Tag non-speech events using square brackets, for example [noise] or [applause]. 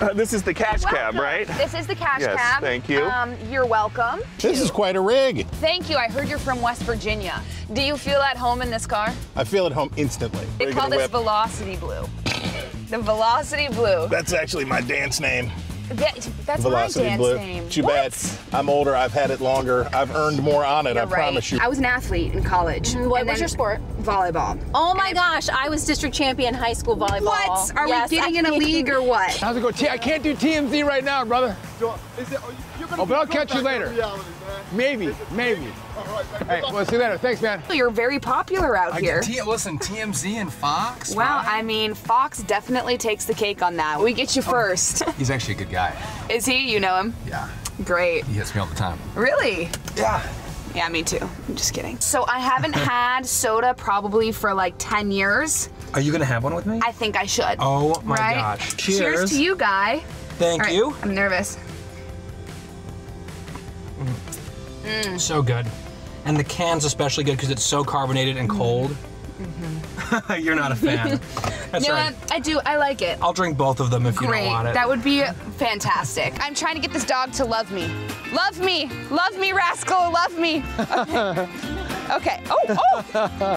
Uh, [laughs] this is the cash cab, right? This is the cash Yes, cab. thank you. Um, you're welcome. This is quite a rig. Thank you. I heard you're from West Virginia. Do you feel at home in this car? I feel at home instantly. They call this whip? Velocity Blue. The Velocity Blue. That's actually my dance name. That- that's Velocity my dance Blue. name. Too What? bad. I'm older. I've had it longer. I've earned more on it. You're I promise you. I was an athlete in college. Mm, what And was your sport? Volleyball. Oh my gosh, I was district champion high school volleyball. What? Are Yes, we getting in a league or what? How's it go? T- I can't do TMZ right now, brother. Oh, but I'll catch you later. Maybe, maybe. Hey, well, see you later. Thanks, man. You're very popular out here. T- listen, TMZ and Fox. Wow, right? I mean, Fox definitely takes the cake on that. We get you oh. first. [laughs] He's actually a good guy. Is he? You know him? Yeah, Great. he hits me all the time. Really? Yeah. Yeah, me too. I'm just kidding. So I haven't [laughs] had soda probably for like 10 years. Are you gonna have one with me? I think I should. Oh my right? gosh. Cheers Cheers. to you, guy. Thank All right, you. I'm nervous. Mm. So good. And the can's especially good because it's so carbonated and mm-hmm. cold. Mm-hmm. [laughs] You're not a fan. [laughs] That's You know right. what? I do. I like it. I'll drink both of them if you don't want it. That would be fantastic. I'm trying to get this dog to love me. Love me. Love me, rascal. Love me. [laughs] Okay. okay. Oh, oh.